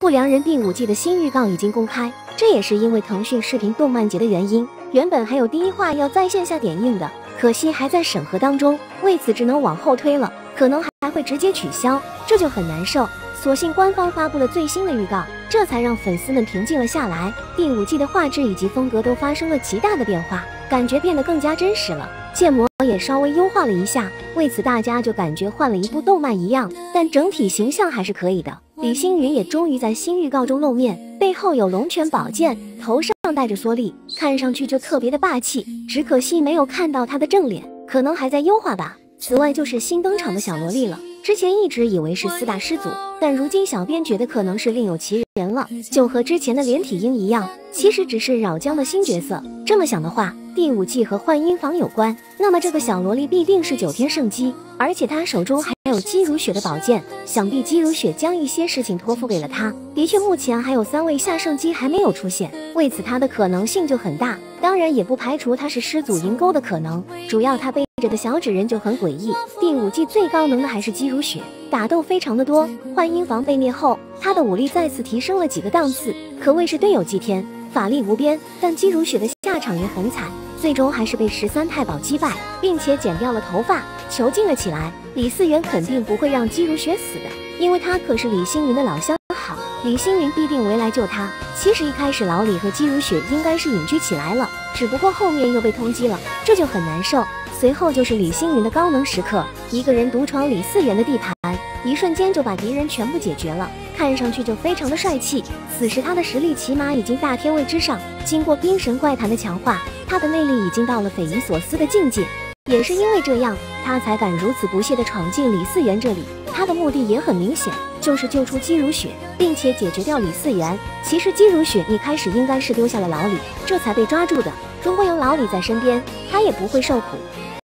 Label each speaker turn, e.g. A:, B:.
A: 不良人第五季的新预告已经公开，这也是因为腾讯视频动漫节的原因。原本还有第一话要在线下点映的，可惜还在审核当中，为此只能往后推了，可能还会直接取消，这就很难受。所幸官方发布了最新的预告，这才让粉丝们平静了下来。第五季的画质以及风格都发生了极大的变化，感觉变得更加真实了。建模也稍微优化了一下，为此大家就感觉换了一部动漫一样。但整体形象还是可以的。李星云也终于在新预告中露面，背后有龙泉宝剑，头上戴着蓑笠，看上去就特别的霸气。只可惜没有看到他的正脸，可能还在优化吧。此外就是新登场的小萝莉了。之前一直以为是四大师祖，但如今小编觉得可能是另有其人了，就和之前的连体婴一样，其实只是扰江的新角色。这么想的话，第五季和幻音房有关，那么这个小萝莉必定是九天圣姬，而且她手中还有姬如雪的宝剑，想必姬如雪将一些事情托付给了她。的确，目前还有三位下圣姬还没有出现，为此她的可能性就很大。当然，也不排除她是师祖银钩的可能，主要她背。着的小纸人就很诡异。第五季最高能的还是姬如雪，打斗非常的多。幻音房被灭后，他的武力再次提升了几个档次，可谓是队友祭天，法力无边。但姬如雪的下场也很惨，最终还是被十三太保击败，并且剪掉了头发，囚禁了起来。李嗣源肯定不会让姬如雪死的，因为他可是李星云的老相好，李星云必定围来救他。其实一开始老李和姬如雪应该是隐居起来了，只不过后面又被通缉了，这就很难受。随后就是李星云的高能时刻，一个人独闯李嗣源的地盘，一瞬间就把敌人全部解决了，看上去就非常的帅气。此时他的实力起码已经大天位之上，经过冰神怪谈的强化，他的内力已经到了匪夷所思的境界。也是因为这样，他才敢如此不懈的闯进李嗣源这里。他的目的也很明显，就是救出姬如雪，并且解决掉李嗣源。其实姬如雪一开始应该是丢下了老李，这才被抓住的。如果有老李在身边，他也不会受苦。